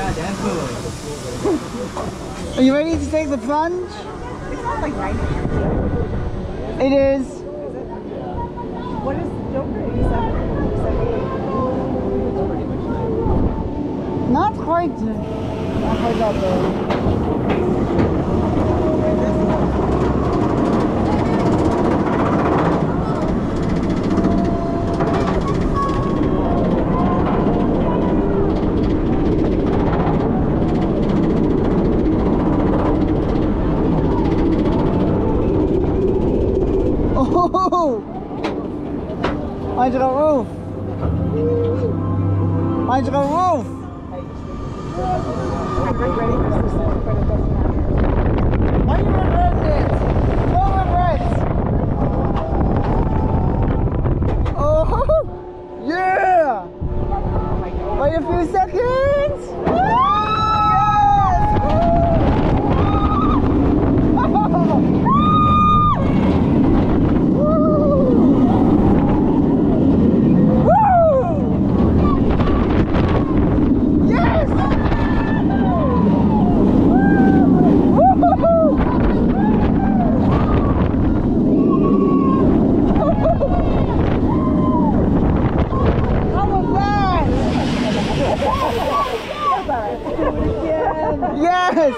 Are you ready to take the plunge? It's not like right here. It is. What is Joker? 87? Not quite. Not quite up there. Oh! Onto the roof! Onto the roof! I'm ready for this, but it doesn't matter. Why you regret this? No regrets! Oh! Yeah! Oh. Wait a few seconds! Yes!